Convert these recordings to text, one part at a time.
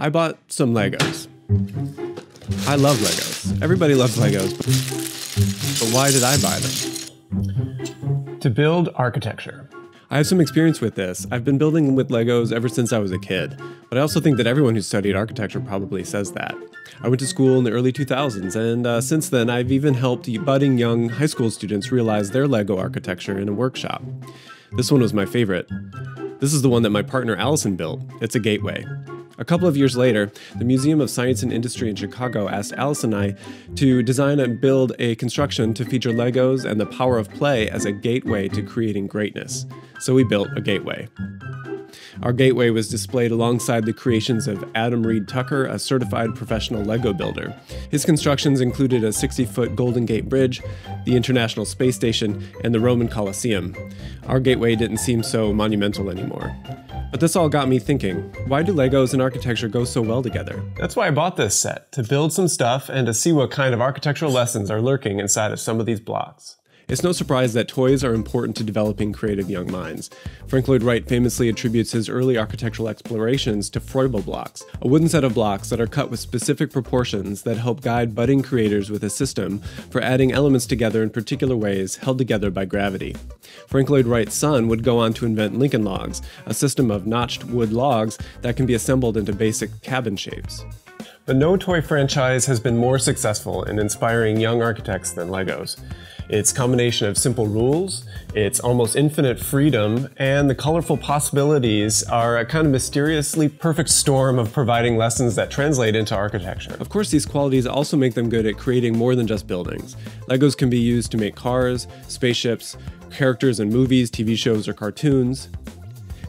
I bought some Legos. I love Legos. Everybody loves Legos. But why did I buy them? To build architecture. I have some experience with this. I've been building with Legos ever since I was a kid, but I also think that everyone who studied architecture probably says that. I went to school in the early 2000s, and uh, since then, I've even helped budding young high school students realize their Lego architecture in a workshop. This one was my favorite. This is the one that my partner Allison built. It's a gateway. A couple of years later, the Museum of Science and Industry in Chicago asked Alice and I to design and build a construction to feature Legos and the power of play as a gateway to creating greatness. So we built a gateway. Our gateway was displayed alongside the creations of Adam Reed Tucker, a certified professional Lego builder. His constructions included a 60 foot Golden Gate Bridge, the International Space Station, and the Roman Colosseum. Our gateway didn't seem so monumental anymore. But this all got me thinking why do Legos and architecture go so well together? That's why I bought this set, to build some stuff and to see what kind of architectural lessons are lurking inside of some of these blocks. It's no surprise that toys are important to developing creative young minds. Frank Lloyd Wright famously attributes his early architectural explorations to Froebel blocks, a wooden set of blocks that are cut with specific proportions that help guide budding creators with a system for adding elements together in particular ways held together by gravity. Frank Lloyd Wright's son would go on to invent Lincoln logs, a system of notched wood logs that can be assembled into basic cabin shapes. But no toy franchise has been more successful in inspiring young architects than Legos. Its combination of simple rules, its almost infinite freedom, and the colorful possibilities are a kind of mysteriously perfect storm of providing lessons that translate into architecture. Of course, these qualities also make them good at creating more than just buildings. Legos can be used to make cars, spaceships, characters in movies, TV shows, or cartoons.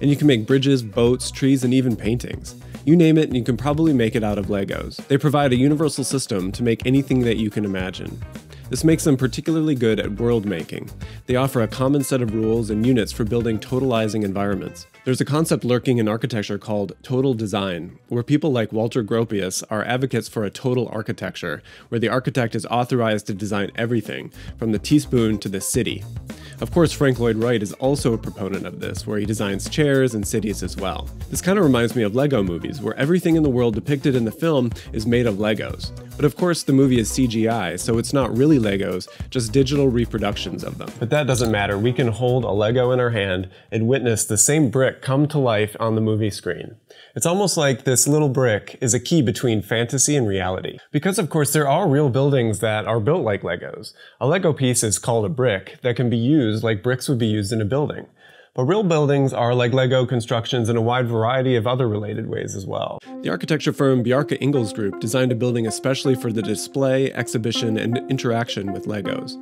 And you can make bridges, boats, trees, and even paintings. You name it, and you can probably make it out of Legos. They provide a universal system to make anything that you can imagine. This makes them particularly good at world making. They offer a common set of rules and units for building totalizing environments. There's a concept lurking in architecture called total design, where people like Walter Gropius are advocates for a total architecture, where the architect is authorized to design everything, from the teaspoon to the city. Of course, Frank Lloyd Wright is also a proponent of this, where he designs chairs and cities as well. This kind of reminds me of Lego movies, where everything in the world depicted in the film is made of Legos. But of course, the movie is CGI, so it's not really Legos, just digital reproductions of them. But that doesn't matter. We can hold a Lego in our hand and witness the same brick come to life on the movie screen. It's almost like this little brick is a key between fantasy and reality. Because of course there are real buildings that are built like Legos. A Lego piece is called a brick that can be used like bricks would be used in a building. But real buildings are like Lego constructions in a wide variety of other related ways as well. The architecture firm Bjarke Ingels Group designed a building especially for the display, exhibition, and interaction with Legos.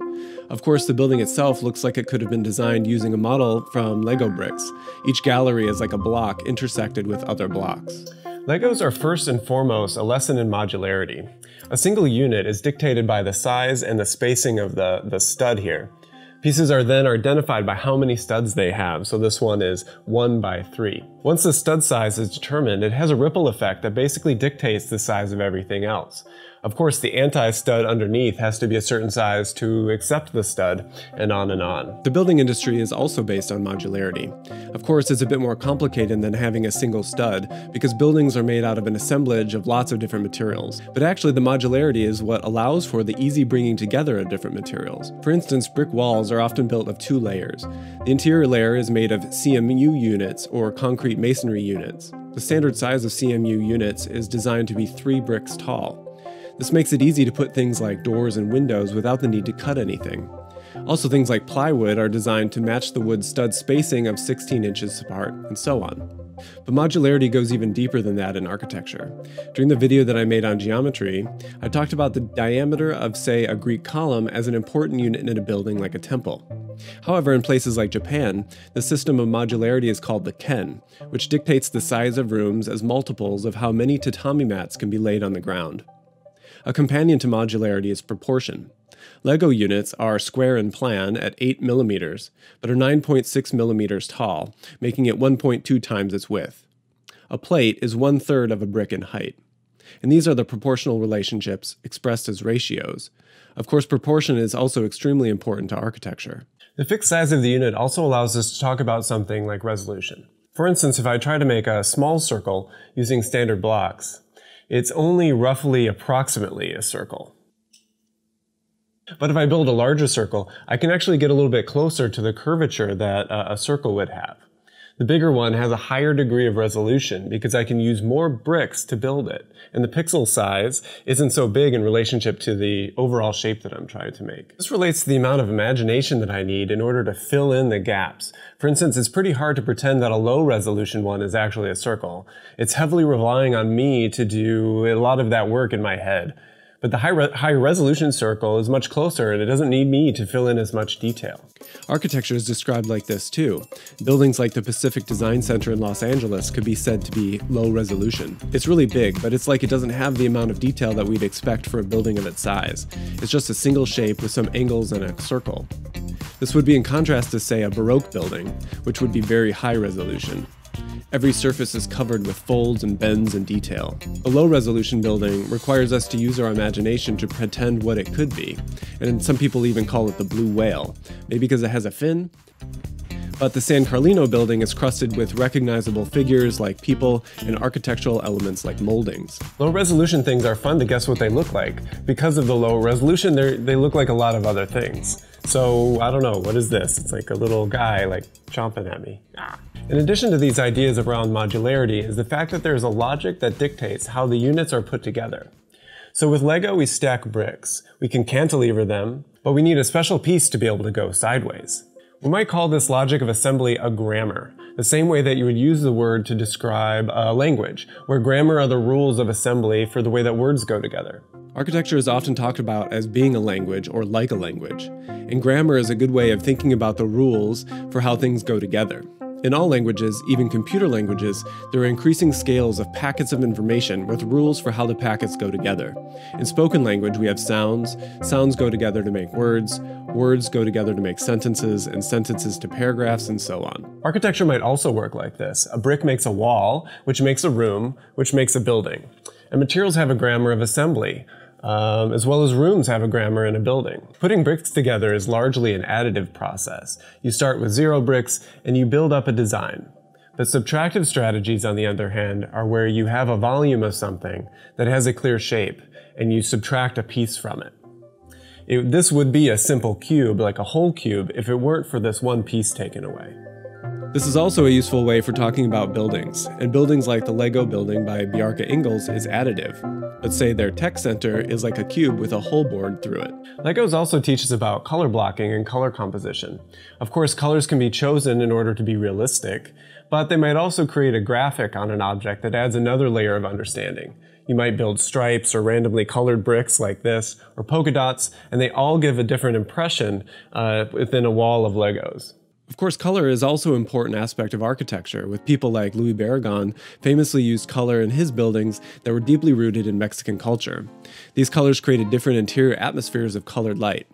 Of course, the building itself looks like it could have been designed using a model from Lego bricks. Each gallery is like a block intersected with other blocks. Legos are first and foremost a lesson in modularity. A single unit is dictated by the size and the spacing of the, the stud here. Pieces are then identified by how many studs they have, so this one is 1 by 3. Once the stud size is determined, it has a ripple effect that basically dictates the size of everything else. Of course, the anti-stud underneath has to be a certain size to accept the stud, and on and on. The building industry is also based on modularity. Of course, it's a bit more complicated than having a single stud, because buildings are made out of an assemblage of lots of different materials. But actually, the modularity is what allows for the easy bringing together of different materials. For instance, brick walls are often built of two layers. The interior layer is made of CMU units, or concrete masonry units. The standard size of CMU units is designed to be three bricks tall. This makes it easy to put things like doors and windows without the need to cut anything. Also, things like plywood are designed to match the wood stud spacing of 16 inches apart, and so on. But modularity goes even deeper than that in architecture. During the video that I made on geometry, I talked about the diameter of, say, a Greek column as an important unit in a building like a temple. However, in places like Japan, the system of modularity is called the ken, which dictates the size of rooms as multiples of how many tatami mats can be laid on the ground. A companion to modularity is proportion. LEGO units are square in plan at 8 millimeters, but are 9.6 millimeters tall, making it 1.2 times its width. A plate is one third of a brick in height. And these are the proportional relationships expressed as ratios. Of course, proportion is also extremely important to architecture. The fixed size of the unit also allows us to talk about something like resolution. For instance, if I try to make a small circle using standard blocks, it's only roughly approximately a circle. But if I build a larger circle, I can actually get a little bit closer to the curvature that uh, a circle would have. The bigger one has a higher degree of resolution because I can use more bricks to build it. And the pixel size isn't so big in relationship to the overall shape that I'm trying to make. This relates to the amount of imagination that I need in order to fill in the gaps. For instance, it's pretty hard to pretend that a low resolution one is actually a circle. It's heavily relying on me to do a lot of that work in my head. But the high, re high resolution circle is much closer and it doesn't need me to fill in as much detail. Architecture is described like this too. Buildings like the Pacific Design Center in Los Angeles could be said to be low resolution. It's really big, but it's like it doesn't have the amount of detail that we'd expect for a building of its size. It's just a single shape with some angles and a circle. This would be in contrast to, say, a Baroque building, which would be very high resolution. Every surface is covered with folds and bends and detail. A low resolution building requires us to use our imagination to pretend what it could be, and some people even call it the blue whale, maybe because it has a fin? But the San Carlino building is crusted with recognizable figures like people and architectural elements like moldings. Low resolution things are fun to guess what they look like. Because of the low resolution, they look like a lot of other things. So, I don't know, what is this? It's like a little guy like chomping at me. Ah. In addition to these ideas around modularity is the fact that there's a logic that dictates how the units are put together. So with Lego, we stack bricks. We can cantilever them, but we need a special piece to be able to go sideways. We might call this logic of assembly a grammar, the same way that you would use the word to describe a language, where grammar are the rules of assembly for the way that words go together. Architecture is often talked about as being a language or like a language, and grammar is a good way of thinking about the rules for how things go together. In all languages, even computer languages, there are increasing scales of packets of information with rules for how the packets go together. In spoken language, we have sounds, sounds go together to make words, words go together to make sentences, and sentences to paragraphs, and so on. Architecture might also work like this. A brick makes a wall, which makes a room, which makes a building. And materials have a grammar of assembly um, as well as rooms have a grammar in a building. Putting bricks together is largely an additive process. You start with zero bricks and you build up a design. But subtractive strategies, on the other hand, are where you have a volume of something that has a clear shape and you subtract a piece from it. it this would be a simple cube, like a whole cube, if it weren't for this one piece taken away. This is also a useful way for talking about buildings, and buildings like the Lego building by Bjarke Ingels is additive. But say their tech center is like a cube with a hole bored through it. Legos also teaches about color blocking and color composition. Of course, colors can be chosen in order to be realistic, but they might also create a graphic on an object that adds another layer of understanding. You might build stripes or randomly colored bricks like this, or polka dots, and they all give a different impression uh, within a wall of Legos. Of course, color is also an important aspect of architecture, with people like Luis Barragan famously used color in his buildings that were deeply rooted in Mexican culture. These colors created different interior atmospheres of colored light.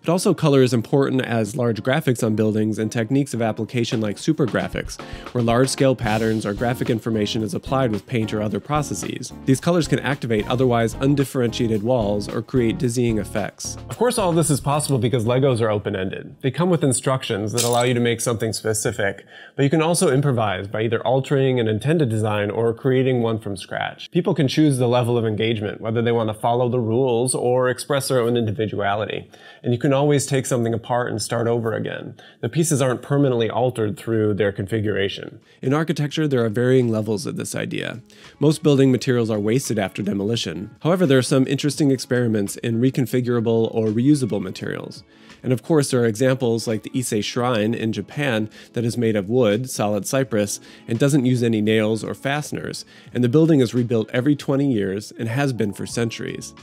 But also color is important as large graphics on buildings and techniques of application like super graphics, where large-scale patterns or graphic information is applied with paint or other processes. These colors can activate otherwise undifferentiated walls or create dizzying effects. Of course all of this is possible because Legos are open-ended. They come with instructions that allow you to make something specific, but you can also improvise by either altering an intended design or creating one from scratch. People can choose the level of engagement, whether they want to follow the rules or express their own individuality. And you can can always take something apart and start over again. The pieces aren't permanently altered through their configuration. In architecture, there are varying levels of this idea. Most building materials are wasted after demolition. However, there are some interesting experiments in reconfigurable or reusable materials. And of course, there are examples like the Ise Shrine in Japan that is made of wood, solid cypress, and doesn't use any nails or fasteners, and the building is rebuilt every 20 years and has been for centuries.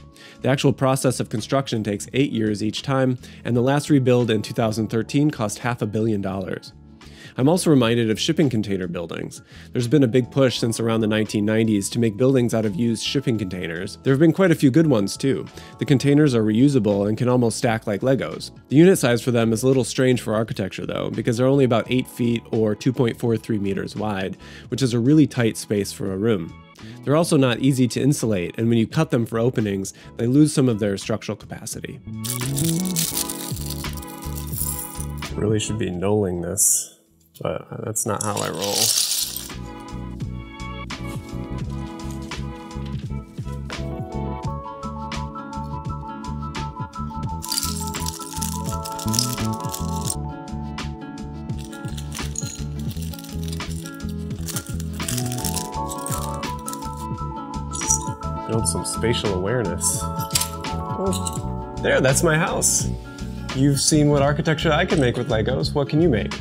The actual process of construction takes 8 years each time, and the last rebuild in 2013 cost half a billion dollars. I'm also reminded of shipping container buildings. There's been a big push since around the 1990s to make buildings out of used shipping containers. There have been quite a few good ones too. The containers are reusable and can almost stack like Legos. The unit size for them is a little strange for architecture though, because they're only about 8 feet or 2.43 meters wide, which is a really tight space for a room. They're also not easy to insulate, and when you cut them for openings, they lose some of their structural capacity. Really should be knolling this but that's not how I roll. Build some spatial awareness. Oh, there, that's my house. You've seen what architecture I can make with Legos. What can you make?